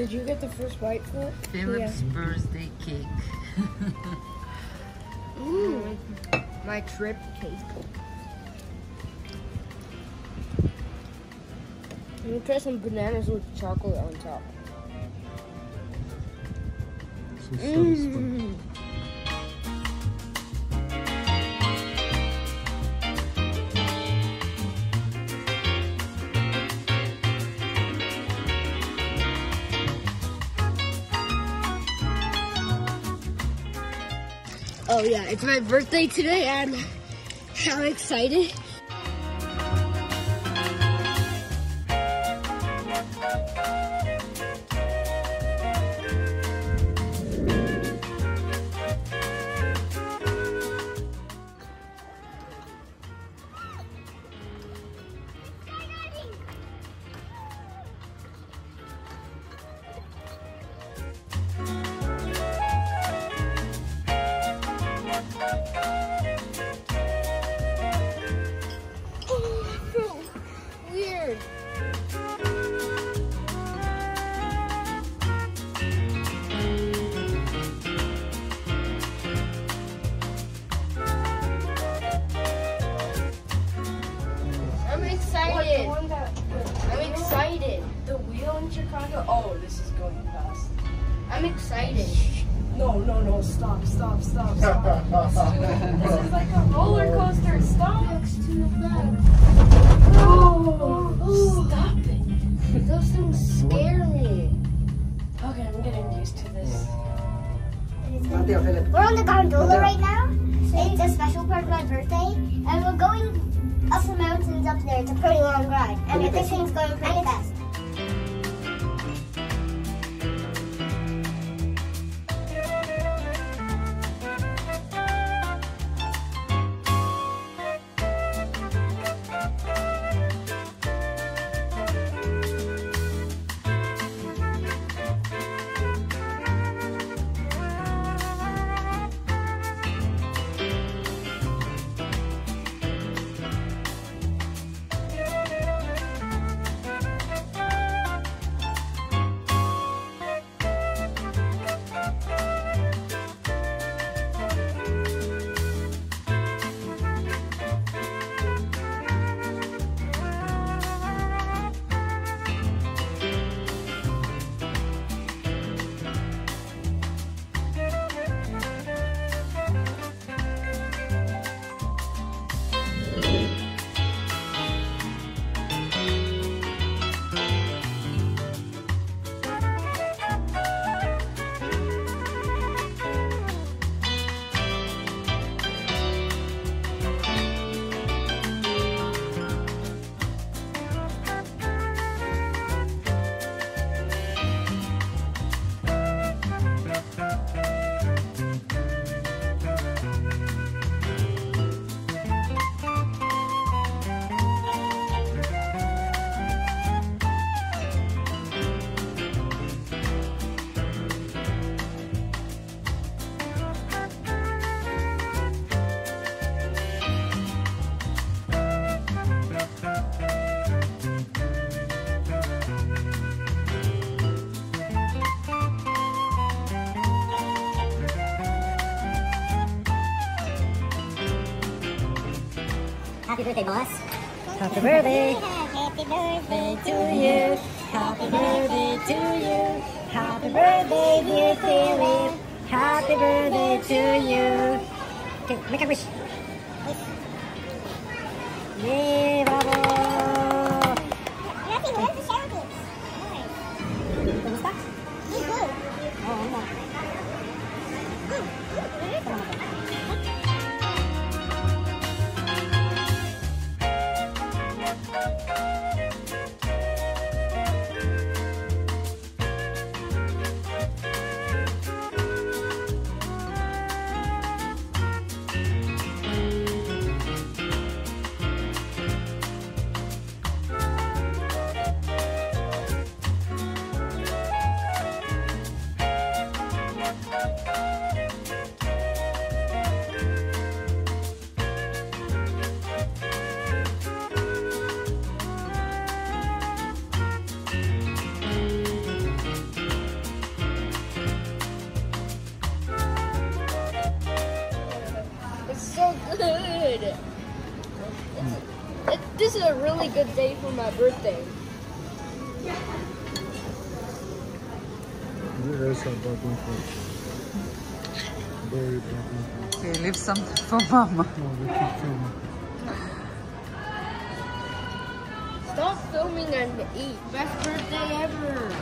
Did you get the first bite, Phillip? Phillip's birthday cake. Mm. My trip cake. I'm gonna try some bananas with chocolate on top. This is some stuff. Mm. Oh yeah, it's my birthday today and I'm excited. Wheel in Chicago? Oh, this is going fast. I'm excited. No, no, no, stop, stop, stop, stop. this is like a roller coaster. Stop. Next to the back. Oh, oh, oh, stop it. Those things scare me. Okay, I'm getting used to this. We're on the gondola right now. It's a special part of my birthday, and we're going up the mountains up there. It's a pretty long ride, and this thing's going pretty fast. Happy birthday, boss. Happy birthday. Happy birthday to you. Happy birthday to you. Happy birthday, dear Phillip. Happy birthday to you. Okay, make a wish. Yay, good. It- this is a really good day for my birthday. There is a bubbling fruit. Very bubbling. Okay, leave something for mama. No, we keep filming. Stop filming and eat. Best birthday ever.